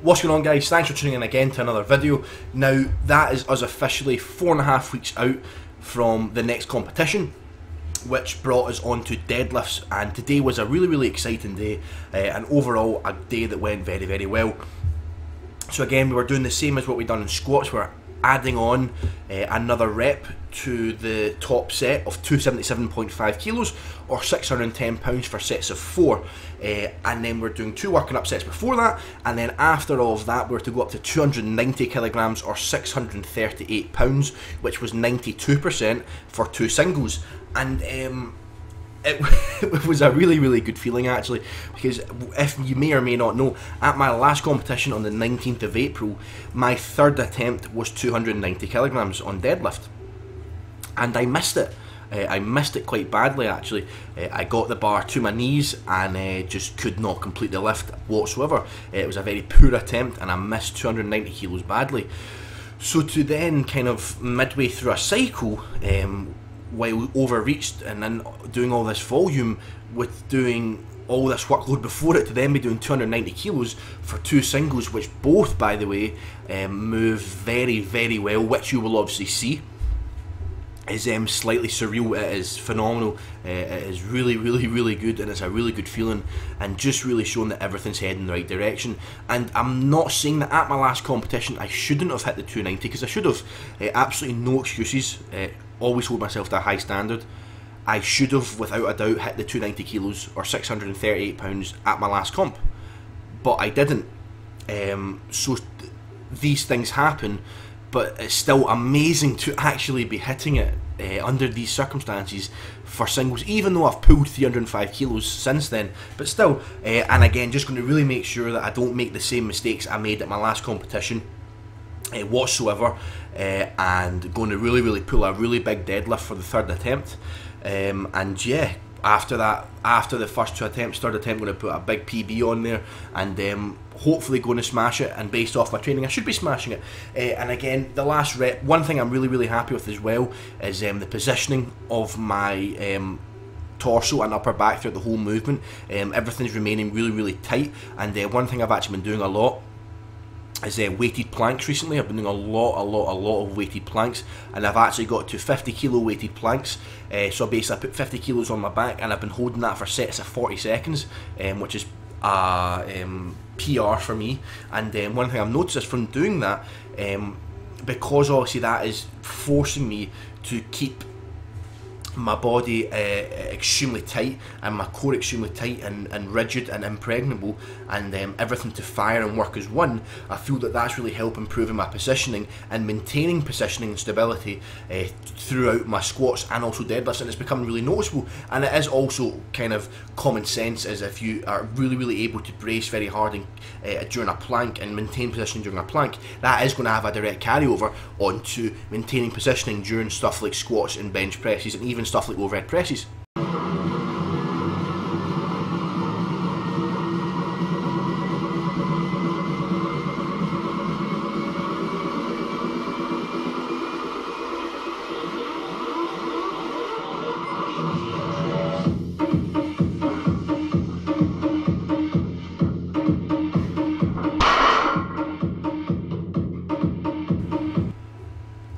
What's going on guys? Thanks for tuning in again to another video. Now that is us officially four and a half weeks out from the next competition which brought us on to deadlifts and today was a really really exciting day uh, and overall a day that went very very well. So again we were doing the same as what we done in squats, we we're adding on uh, another rep to the top set of 277.5 kilos or 610 pounds for sets of four. Uh, and then we're doing two working up sets before that and then after all of that we're to go up to 290 kilograms or 638 pounds which was 92% for two singles. And um, it, was a really really good feeling actually because if you may or may not know at my last competition on the 19th of April my third attempt was 290 kilograms on deadlift. And I missed it. Uh, I missed it quite badly actually. Uh, I got the bar to my knees and uh, just could not complete the lift whatsoever. It was a very poor attempt and I missed 290 kilos badly. So to then kind of midway through a cycle um, while overreached and then doing all this volume with doing all this workload before it to then be doing 290 kilos for two singles, which both, by the way, um, move very, very well, which you will obviously see. Is um, slightly surreal. It is phenomenal. Uh, it is really, really, really good, and it's a really good feeling, and just really showing that everything's heading in the right direction. And I'm not saying that at my last competition I shouldn't have hit the 290 because I should have. Uh, absolutely no excuses. Uh, always hold myself to a high standard. I should have, without a doubt, hit the 290 kilos or 638 pounds at my last comp, but I didn't. Um, so th these things happen, but it's still amazing to actually be hitting it uh, under these circumstances for singles, even though I've pulled 305 kilos since then. But still, uh, and again, just going to really make sure that I don't make the same mistakes I made at my last competition uh, whatsoever uh, and going to really really pull a really big deadlift for the third attempt. Um, and yeah after that after the first two attempts third attempt going to put a big PB on there and um, hopefully going to smash it and based off my training I should be smashing it. Uh, and again the last rep one thing I'm really really happy with as well is um, the positioning of my um, torso and upper back throughout the whole movement. Um, everything's remaining really really tight and uh, one thing I've actually been doing a lot is uh, weighted planks recently. I've been doing a lot, a lot, a lot of weighted planks, and I've actually got to 50 kilo weighted planks. Uh, so basically, I put 50 kilos on my back, and I've been holding that for sets of 40 seconds, um, which is a um, PR for me. And um, one thing I've noticed is from doing that, um, because obviously that is forcing me to keep my body uh, extremely tight and my core extremely tight and, and rigid and impregnable and um, everything to fire and work as one, I feel that that's really helped improving my positioning and maintaining positioning and stability uh, throughout my squats and also deadlifts and it's become really noticeable. And it is also kind of common sense as if you are really really able to brace very hard in, uh, during a plank and maintain positioning during a plank, that is going to have a direct carryover onto maintaining positioning during stuff like squats and bench presses and even stuff like overhead presses.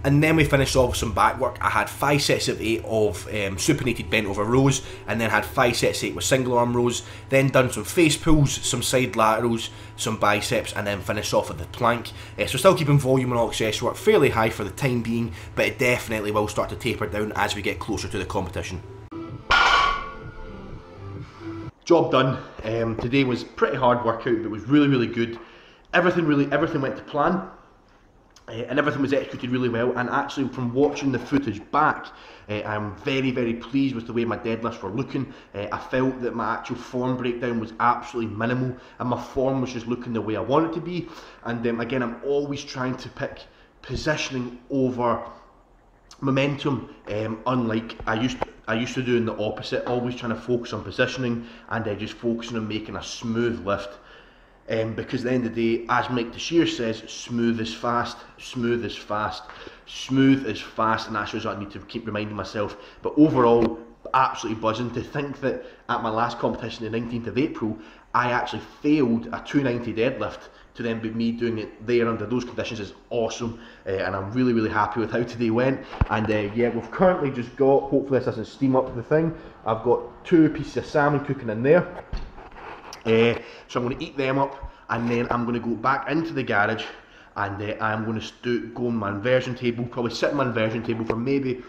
And then we finished off with some back work. I had five sets of eight of um, supinated bent over rows, and then had five sets of eight with single arm rows. Then done some face pulls, some side laterals, some biceps, and then finished off with the plank. Uh, so still keeping volume and all accessory work fairly high for the time being, but it definitely will start to taper down as we get closer to the competition. Job done. Um, today was pretty hard workout, but it was really really good. Everything really everything went to plan. Uh, and everything was executed really well and actually from watching the footage back uh, I'm very very pleased with the way my deadlifts were looking. Uh, I felt that my actual form breakdown was absolutely minimal and my form was just looking the way I wanted to be. And um, again I'm always trying to pick positioning over momentum. Um, unlike I used to, I used to do in the opposite always trying to focus on positioning and uh, just focusing on making a smooth lift um, because at the end of the day, as Mike Teixeira says, smooth is fast, smooth is fast, smooth is fast, and that's what I need to keep reminding myself. But overall, absolutely buzzing to think that at my last competition, the 19th of April, I actually failed a 290 deadlift to then be me doing it there under those conditions is awesome uh, and I'm really really happy with how today went and uh, yeah we've currently just got hopefully this doesn't steam up the thing I've got two pieces of salmon cooking in there uh, so I'm going to eat them up and then I'm going to go back into the garage and uh, I'm going to go on my inversion table probably sit on my inversion table for maybe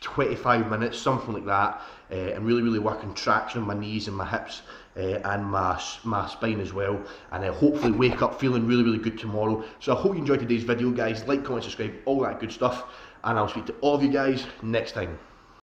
25 minutes, something like that, uh, and really, really working traction on my knees and my hips uh, and my, my spine as well, and uh, hopefully wake up feeling really, really good tomorrow. So I hope you enjoyed today's video, guys. Like, comment, subscribe, all that good stuff, and I'll speak to all of you guys next time.